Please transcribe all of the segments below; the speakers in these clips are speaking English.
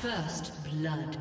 First blood.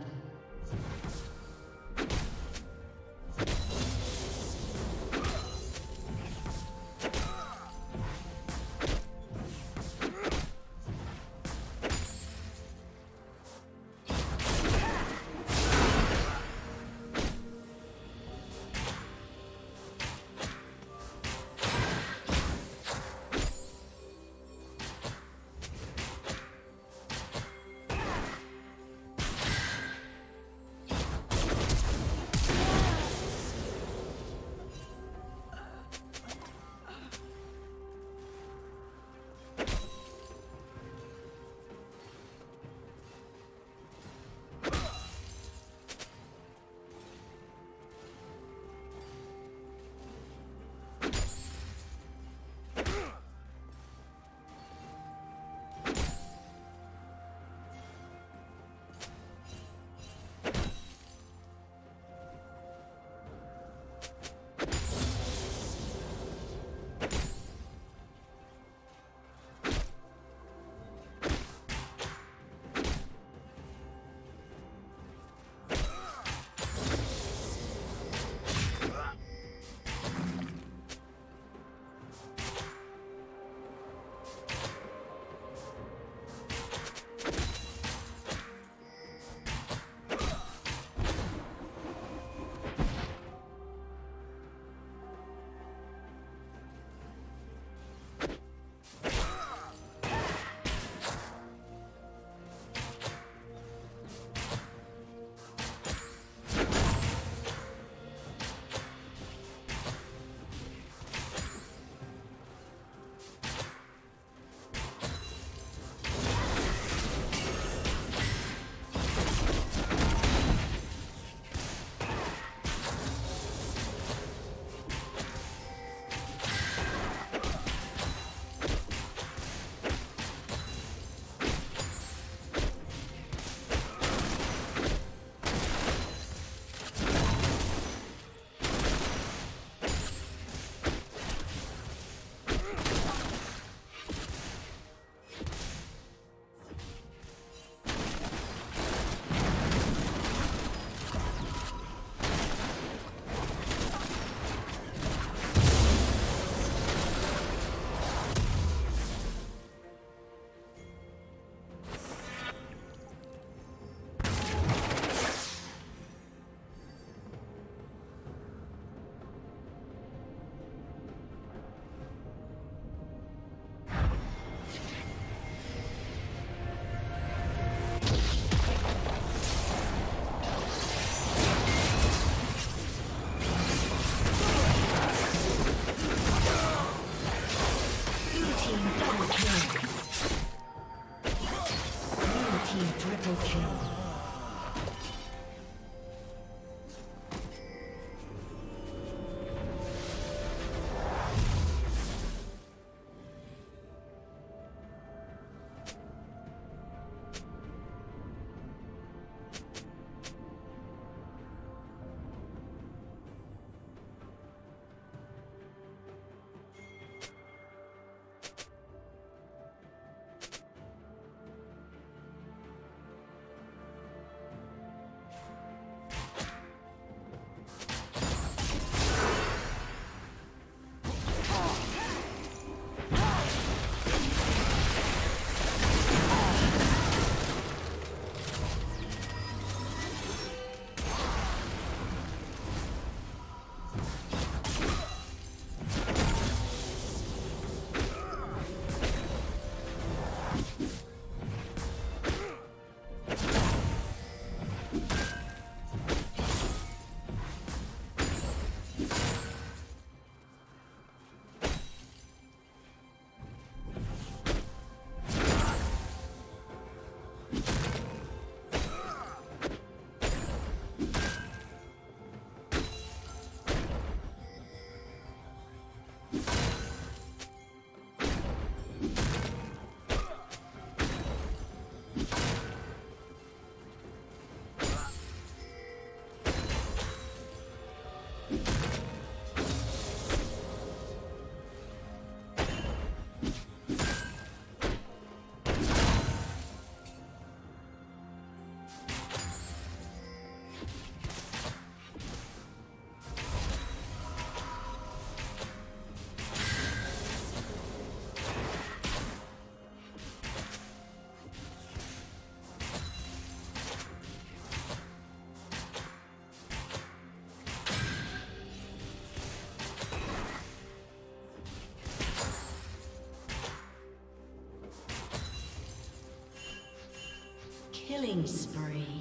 Killing spree.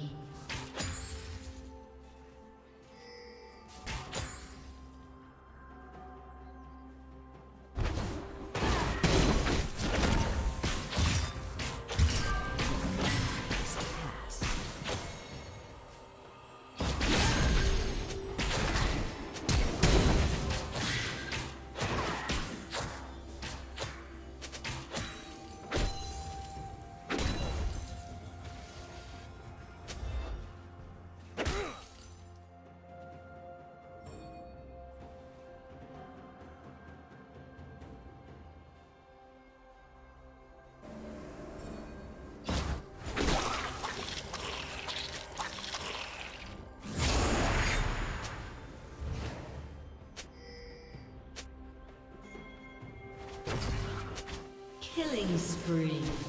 Killing spree.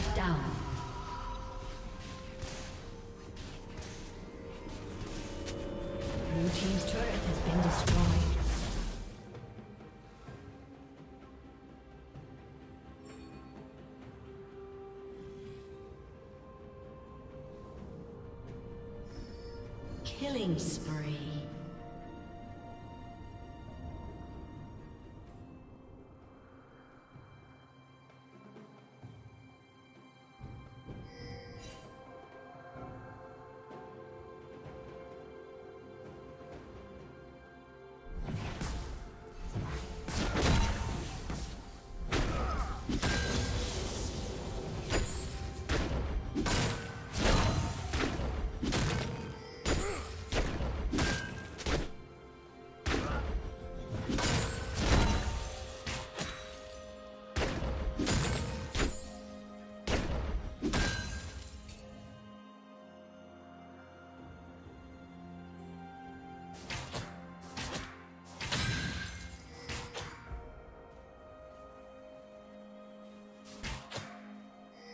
Shut down.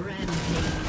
Rampage.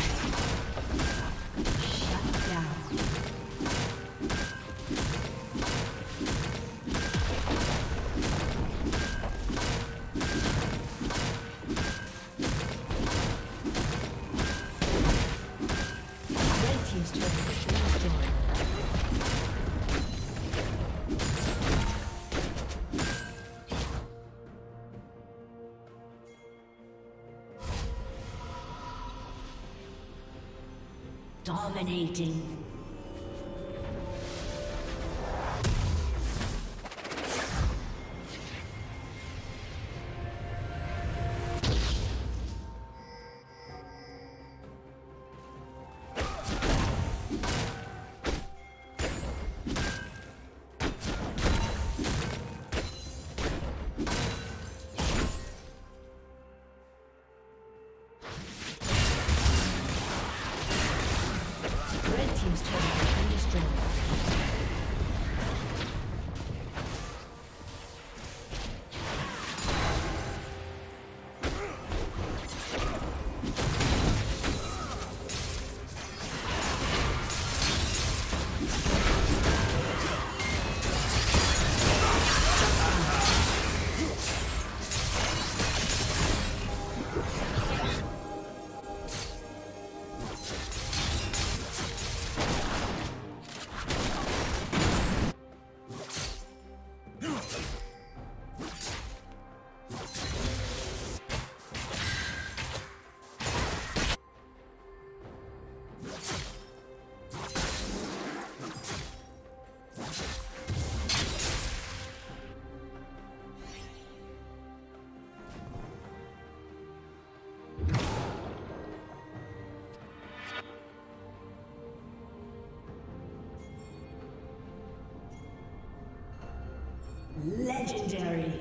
Dominating. Legendary.